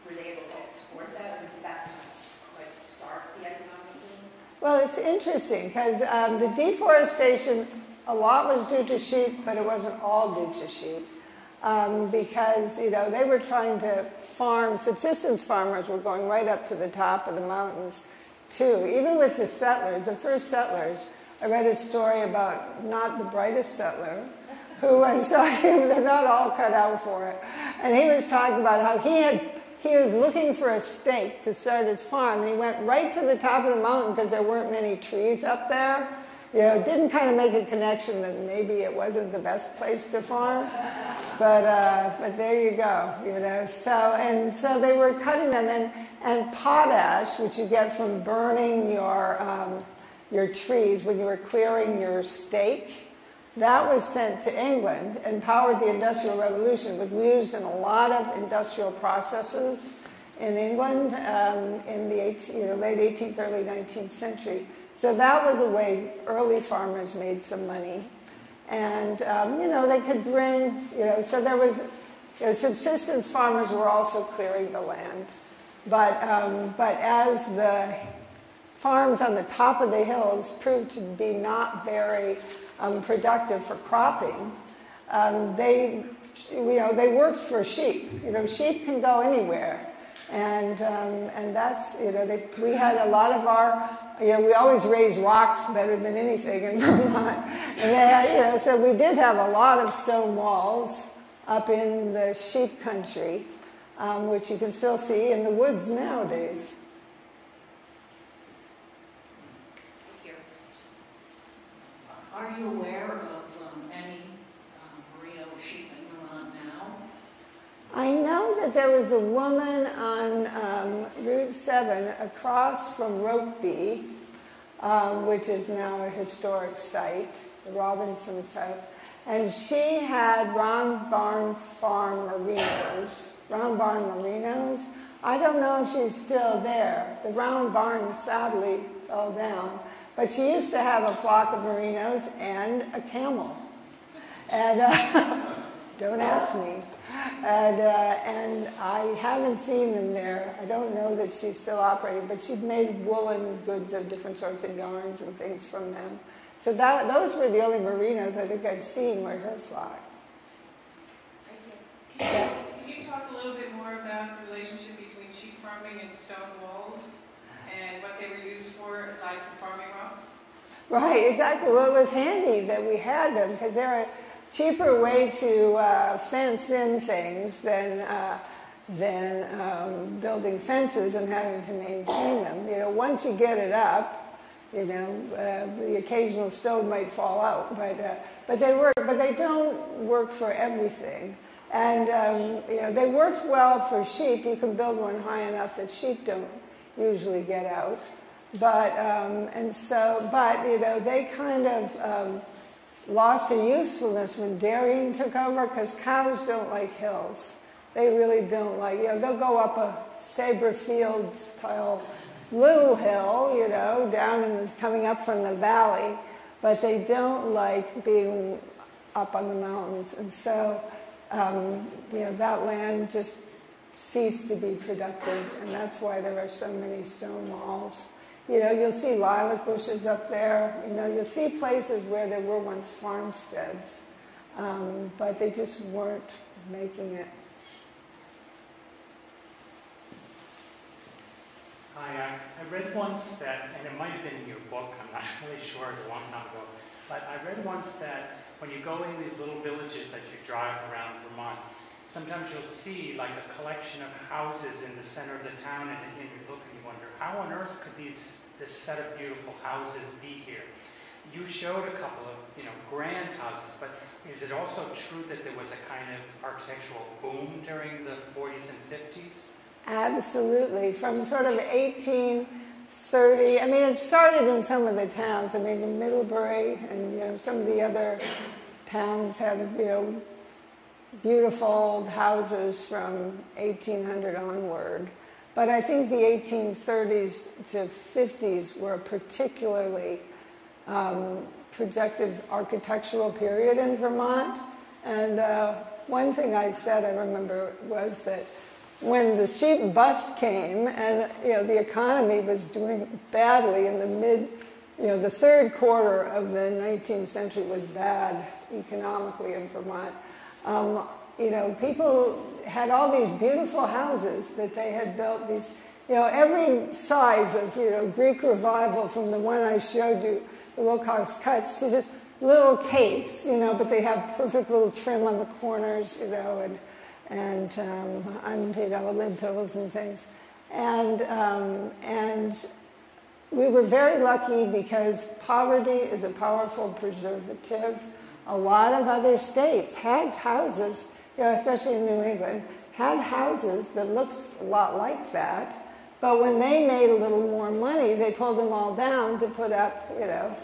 Were they able to export that, or did that kind of like start the economic boom? Well, it's interesting because um, the deforestation, a lot was due to sheep, but it wasn't all due to sheep. Um, because, you know, they were trying to farm, subsistence farmers were going right up to the top of the mountains, too. Even with the settlers, the first settlers, I read a story about not the brightest settler, who was (laughs) they're not all cut out for it. And he was talking about how he had, he was looking for a stake to start his farm, and he went right to the top of the mountain because there weren't many trees up there. You know, didn't kind of make a connection that maybe it wasn't the best place to farm. But, uh, but there you go, you know. So, and so they were cutting them, and, and potash, which you get from burning your, um, your trees when you were clearing your stake, that was sent to England and powered the Industrial Revolution. It was used in a lot of industrial processes in England um, in the 18, you know, late 18th, early 19th century. So that was a way early farmers made some money. And, um, you know, they could bring, you know, so there was, you know, subsistence farmers were also clearing the land. But, um, but as the farms on the top of the hills proved to be not very um, productive for cropping, um, they, you know, they worked for sheep. You know, sheep can go anywhere. And, um, and that's, you know, they, we had a lot of our, you know, we always raised rocks better than anything in (laughs) Vermont. And they had, you know, so we did have a lot of stone walls up in the sheep country, um, which you can still see in the woods nowadays. Are you aware of um, any um, merino sheep in Vermont now? I know that there was a woman on um, Route 7 across from Rokeby, um, which is now a historic site, the Robinson's house, and she had Round Barn Farm merinos. Round Barn Merinos. I don't know if she's still there. The Round Barn sadly fell down, but she used to have a flock of merinos and a camel. And uh, (laughs) don't ask me. And, uh, and I haven't seen them there. I don't know that she's still operating, but she'd made woolen goods of different sorts of yarns and things from them. So that, those were the only merinos I think I'd seen were her flock. Can you, can you talk a little bit more about the relationship between sheep farming and stone walls and what they were used for aside from farming rocks? Right, exactly. Well, it was handy that we had them because they're cheaper way to uh, fence in things than uh, than um, building fences and having to maintain them. You know, once you get it up, you know, uh, the occasional stone might fall out, but uh, but they work. But they don't work for everything. And um, you know, they work well for sheep. You can build one high enough that sheep don't usually get out. But um, and so, but you know, they kind of um, of usefulness when dairying took over because cows don't like hills. They really don't like. You know, they'll go up a saber field style little hill, you know, down and coming up from the valley, but they don't like being up on the mountains, and so um, you know, that land just ceased to be productive, and that's why there are so many stone walls. You know, you'll see lilac bushes up there. You know, you'll see places where there were once farmsteads, um, but they just weren't making it. Hi, I, I read once that, and it might have been in your book, I'm not (laughs) really sure, it's a long time ago, but I read once that when you go in these little villages that you drive around Vermont, sometimes you'll see like a collection of houses in the center of the town, and, and you look and you wonder, how on earth could these this set of beautiful houses be here? You showed a couple of you know grand houses, but is it also true that there was a kind of architectural boom during the 40s and 50s? Absolutely, from sort of 1830. I mean, it started in some of the towns. I mean, in Middlebury and you know some of the other towns have you know beautiful old houses from 1800 onward. But I think the 1830s to 50s were a particularly um, productive architectural period in Vermont. And uh, one thing I said, I remember, was that when the sheep bust came and you know the economy was doing badly in the mid you know the third quarter of the 19th century was bad economically in Vermont um, you know people had all these beautiful houses that they had built these you know every size of you know Greek revival from the one I showed you the Wilcox Cutts to just little capes you know but they have perfect little trim on the corners you know and and um, and you know lintels and things, and um, and we were very lucky because poverty is a powerful preservative. A lot of other states had houses, you know, especially in New England, had houses that looked a lot like that. But when they made a little more money, they pulled them all down to put up, you know,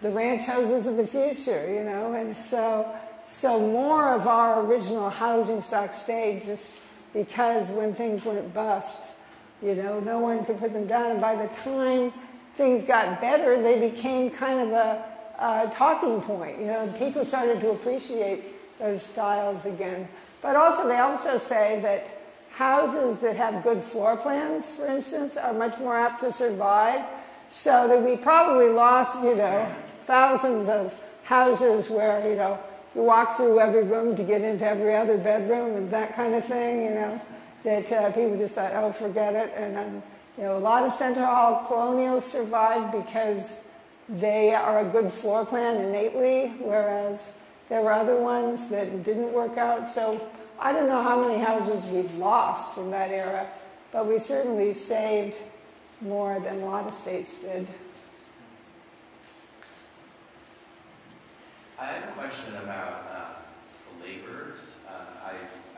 the ranch houses of the future, you know, and so so more of our original housing stock stayed just because when things went bust, you know, no one could put them down. And by the time things got better, they became kind of a, a talking point. You know, people started to appreciate those styles again. But also, they also say that houses that have good floor plans, for instance, are much more apt to survive. So that we probably lost, you know, thousands of houses where, you know, you walk through every room to get into every other bedroom and that kind of thing, you know, that uh, people just thought, oh, forget it. And then, you know, a lot of Center Hall colonials survived because they are a good floor plan innately, whereas there were other ones that didn't work out. So I don't know how many houses we've lost from that era, but we certainly saved more than a lot of states did. I have a question about uh, laborers. Uh, I,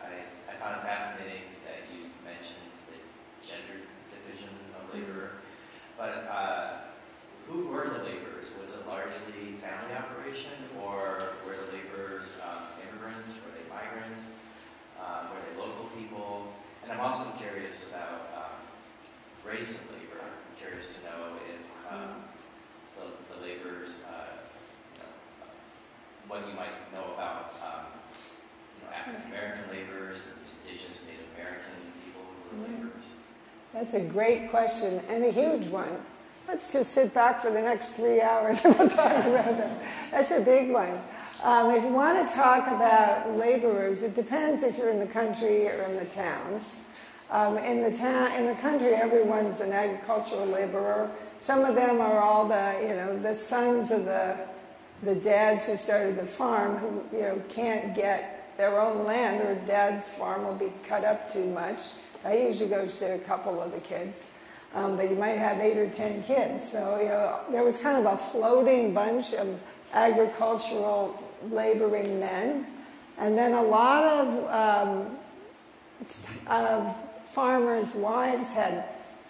I, I found it fascinating that you mentioned the gender division of labor. But uh, who were the laborers? Was it largely family operation, or were the laborers um, immigrants? Were they migrants? Um, were they local people? and I'm also curious about um, race of labor. I'm curious to know if um, the, the laborers, uh, you know, uh, what you might know about um, you know, African American laborers and indigenous Native American people who were laborers. That's a great question and a huge one. Let's just sit back for the next three hours and we'll talk about that. That's a big one. Um, if you want to talk about laborers, it depends if you're in the country or in the towns. Um, in the town, in the country, everyone's an agricultural laborer. Some of them are all the, you know, the sons of the the dads who started the farm who, you know, can't get their own land or dad's farm will be cut up too much. That usually goes to a couple of the kids. Um, but you might have eight or ten kids. So, you know, there was kind of a floating bunch of agricultural laboring men. And then a lot of, um, of farmers' wives had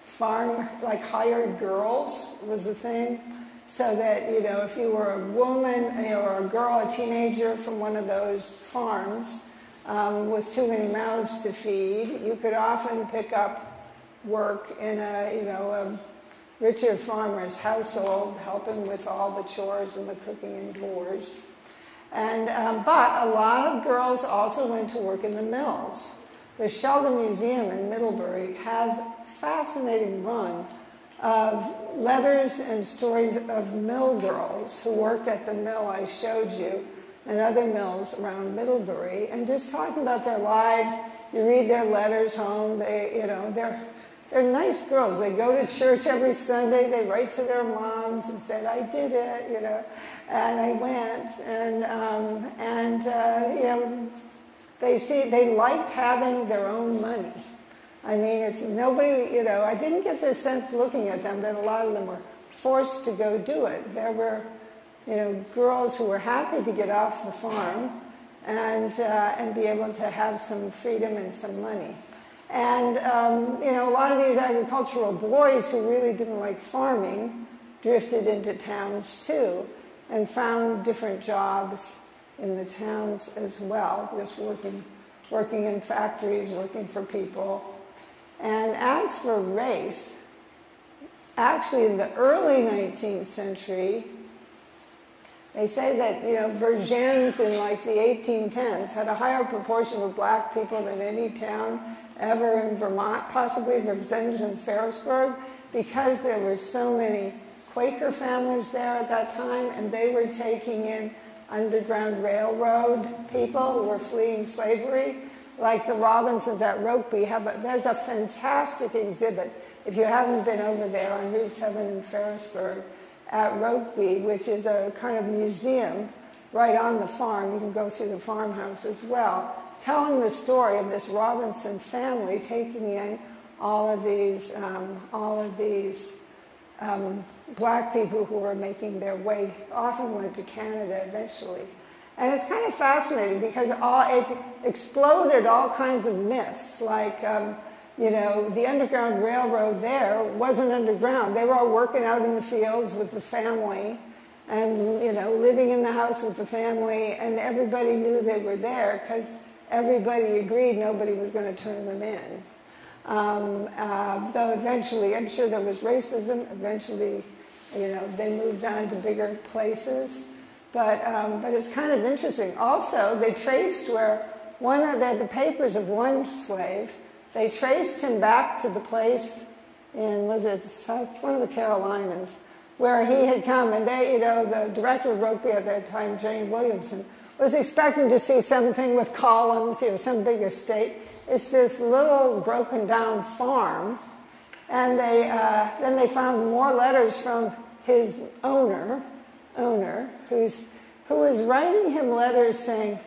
farm, like hired girls was the thing. So that, you know, if you were a woman you or a girl, a teenager from one of those farms um, with too many mouths to feed, you could often pick up work in a, you know, a richer farmer's household, helping with all the chores and the cooking indoors. And, um, but a lot of girls also went to work in the mills. The Sheldon Museum in Middlebury has a fascinating run of letters and stories of mill girls who worked at the mill I showed you and other mills around Middlebury and just talking about their lives. You read their letters home. They, you know, they're, they're nice girls. They go to church every Sunday. They write to their moms and said, I did it, you know, and I went. And, um, and uh, you know, they see, they liked having their own money. I mean, it's nobody, you know, I didn't get the sense looking at them that a lot of them were forced to go do it. There were, you know, girls who were happy to get off the farm and, uh, and be able to have some freedom and some money. And, um, you know, a lot of these agricultural boys who really didn't like farming drifted into towns too and found different jobs in the towns as well, just working, working in factories, working for people. And as for race, actually in the early 19th century, they say that you know Vergennes in like the 1810s had a higher proportion of black people than any town ever in Vermont, possibly Vergennes and Ferrisburgh, because there were so many Quaker families there at that time, and they were taking in Underground Railroad people were fleeing slavery like the Robinsons at Rokeby there's a fantastic exhibit if you haven't been over there on Route 7 in Ferrisburgh, at Rokeby, which is a kind of museum right on the farm. You can go through the farmhouse as well, telling the story of this Robinson family taking in all of these, um, all of these um, black people who were making their way, often went to Canada eventually. And it's kind of fascinating because all, it exploded all kinds of myths, like, um, you know, the Underground Railroad there wasn't underground. They were all working out in the fields with the family and, you know, living in the house with the family, and everybody knew they were there because everybody agreed nobody was going to turn them in. Um, uh, though eventually, I'm sure there was racism. Eventually, you know, they moved on to bigger places. But, um, but it's kind of interesting. Also, they traced where one of the, the papers of one slave, they traced him back to the place in, was it South, one of the Carolinas, where he had come. And they, you know, the director of Rokeby at that time, Jane Williamson, was expecting to see something with columns, you know, some big estate. It's this little broken down farm. And they, uh, then they found more letters from his owner, owner, who's, who was writing him letters saying,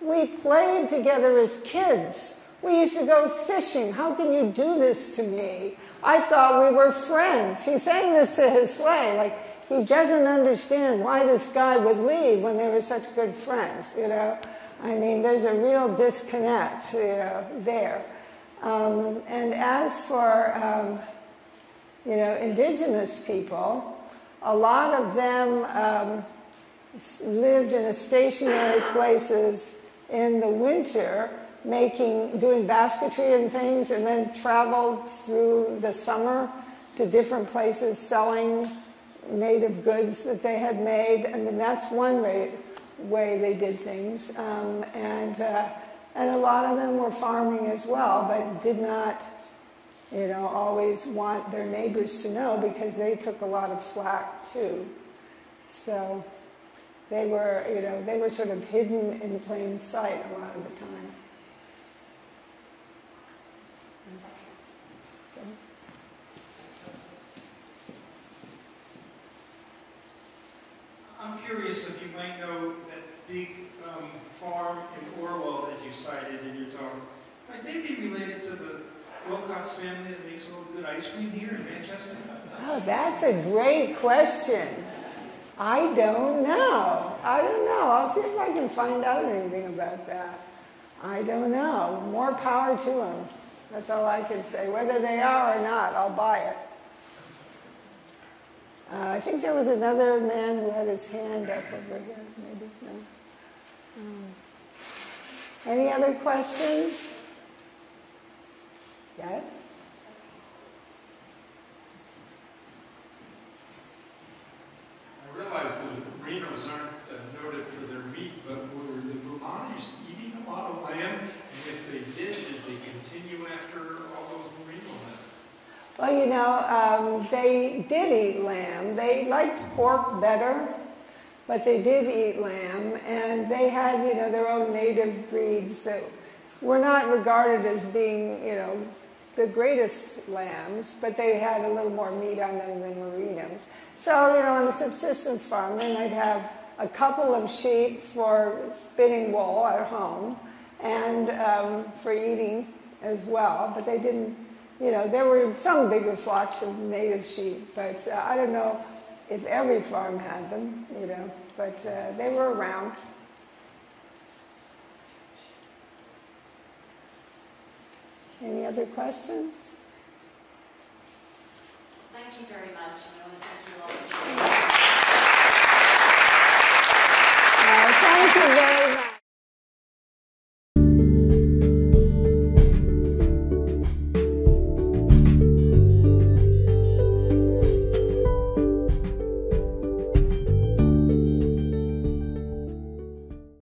we played together as kids. We used to go fishing. How can you do this to me? I thought we were friends. He's saying this to his slave. Like, he doesn't understand why this guy would leave when they were such good friends, you know? I mean, there's a real disconnect, you know, there. Um, and as for, um, you know, indigenous people, a lot of them um, lived in stationary places in the winter making, doing basketry and things, and then traveled through the summer to different places selling native goods that they had made. I mean, that's one way, way they did things. Um, and, uh, and a lot of them were farming as well, but did not, you know, always want their neighbors to know because they took a lot of flack too. So they were, you know, they were sort of hidden in plain sight a lot of the time. I'm curious if you might know that big um, farm in Orwell that you cited in your talk. Might they be related to the Wilcox family that makes all the good ice cream here in Manchester? Oh, that's a great question. I don't know. I don't know. I'll see if I can find out anything about that. I don't know. More power to them. That's all I can say. Whether they are or not, I'll buy it. Uh, I think there was another man who had his hand up over here. Maybe no. Um, any other questions? Yes. I realize that the Merinos aren't uh, noted for their meat, but were the Vermonters eating a lot of lamb? And if they did, did they continue after all those Merino men? Well, you know, um, they did eat lamb. They liked pork better, but they did eat lamb, and they had, you know, their own native breeds that were not regarded as being, you know, the greatest lambs, but they had a little more meat on them than merinos. So, you know, on a subsistence farm, they might have a couple of sheep for spinning wool at home and um, for eating as well, but they didn't, you know, there were some bigger flocks of native sheep, but uh, I don't know if every farm had them, you know, but uh, they were around. Any other questions? Thank you very much. Thank you all. Uh, thank you, uh, thank